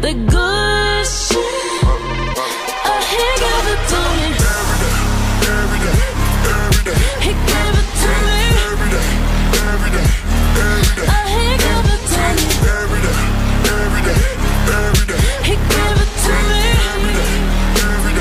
the good